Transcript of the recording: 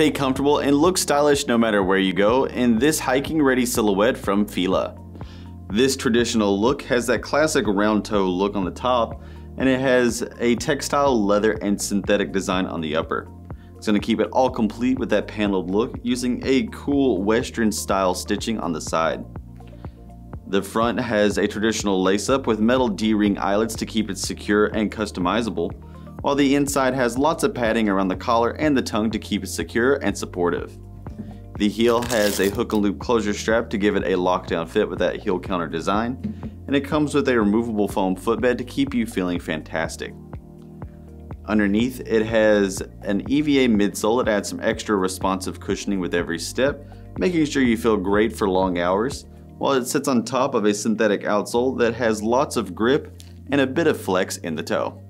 Stay comfortable and look stylish no matter where you go in this hiking ready silhouette from Fila. This traditional look has that classic round toe look on the top and it has a textile leather and synthetic design on the upper. It's going to keep it all complete with that paneled look using a cool western style stitching on the side. The front has a traditional lace-up with metal D-ring eyelets to keep it secure and customizable, while the inside has lots of padding around the collar and the tongue to keep it secure and supportive. The heel has a hook and loop closure strap to give it a lockdown fit with that heel counter design, and it comes with a removable foam footbed to keep you feeling fantastic. Underneath, it has an EVA midsole that adds some extra responsive cushioning with every step, making sure you feel great for long hours, while it sits on top of a synthetic outsole that has lots of grip and a bit of flex in the toe.